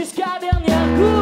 jusqu'à dernière goutte.